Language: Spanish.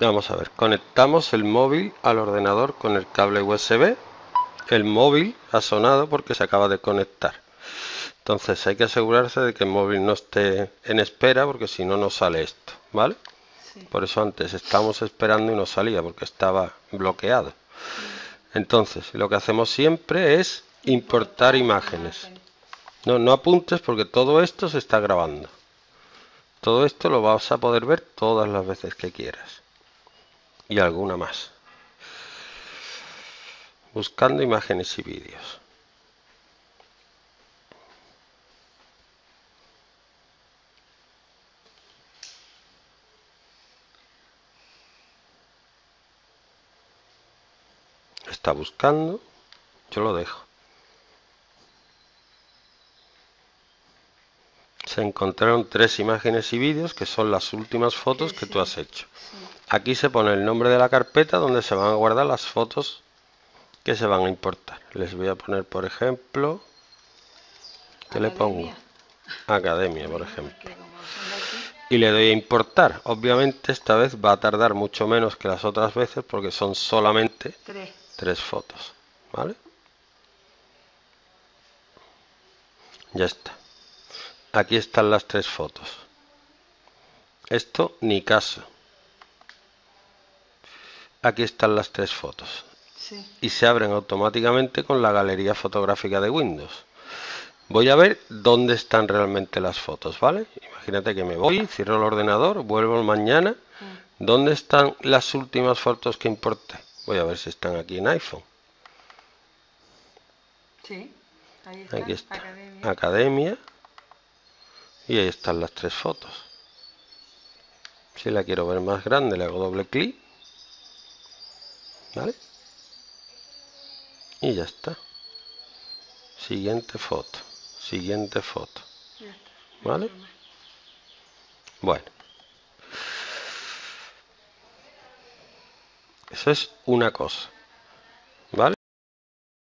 Vamos a ver, conectamos el móvil al ordenador con el cable USB. El móvil ha sonado porque se acaba de conectar. Entonces hay que asegurarse de que el móvil no esté en espera porque si no, no sale esto, ¿vale? Por eso antes estábamos esperando y no salía porque estaba bloqueado. Entonces, lo que hacemos siempre es importar imágenes. No, no apuntes porque todo esto se está grabando. Todo esto lo vas a poder ver todas las veces que quieras y alguna más. Buscando imágenes y vídeos. Está buscando, yo lo dejo. Se encontraron tres imágenes y vídeos que son las últimas fotos que tú has hecho. Aquí se pone el nombre de la carpeta donde se van a guardar las fotos que se van a importar. Les voy a poner, por ejemplo, ¿qué le pongo? Academia, por ejemplo. Y le doy a importar. Obviamente esta vez va a tardar mucho menos que las otras veces porque son solamente tres, fotos. ¿Vale? Ya está. Aquí están las tres fotos. Esto ni caso aquí están las tres fotos. Y se abren automáticamente con la galería fotográfica de Windows. Voy a ver dónde están realmente las fotos, ¿vale? Imagínate que me voy, cierro el ordenador, vuelvo mañana. Mm. ¿Dónde están las últimas fotos que importé? Voy a ver si están aquí en iPhone. Sí, ahí está. Aquí está. Academia. Academia. Y ahí están las tres fotos. Si la quiero ver más grande, le hago doble clic ¿Vale? Y ya está. Siguiente foto. Siguiente foto. ¿Vale? Bueno. Eso es una cosa.